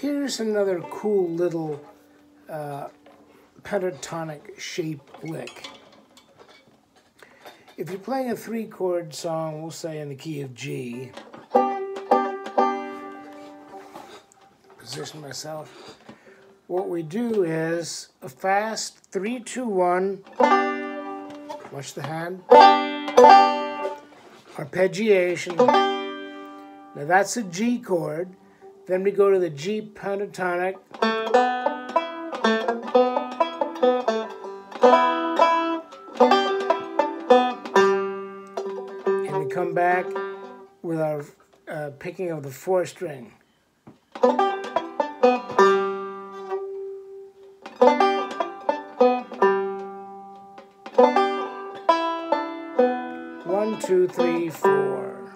Here's another cool little uh, pentatonic shape lick. If you're playing a three chord song, we'll say in the key of G, position myself, what we do is a fast three, two, one, watch the hand, arpeggiation. Now that's a G chord. Then we go to the G pentatonic. And we come back with our uh, picking of the four string. One, two, three, four.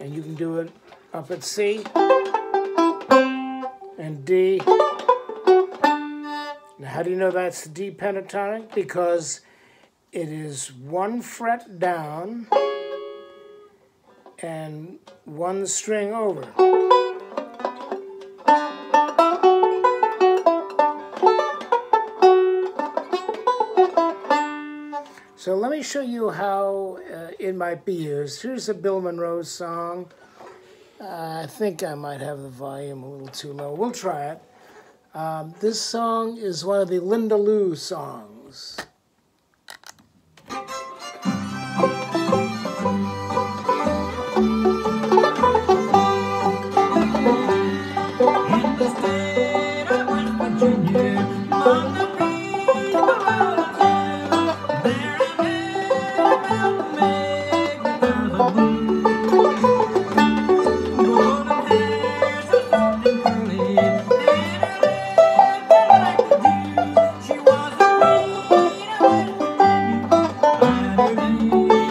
And you can do it up at C and D. Now, how do you know that's the D pentatonic? Because it is one fret down and one string over. So let me show you how uh, it might be used. Here's a Bill Monroe song. I think I might have the volume a little too low. We'll try it. Um, this song is one of the Linda Lou songs. In the state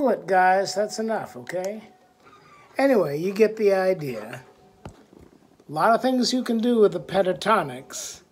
Cool it, guys. That's enough, okay? Anyway, you get the idea. A lot of things you can do with the pentatonics.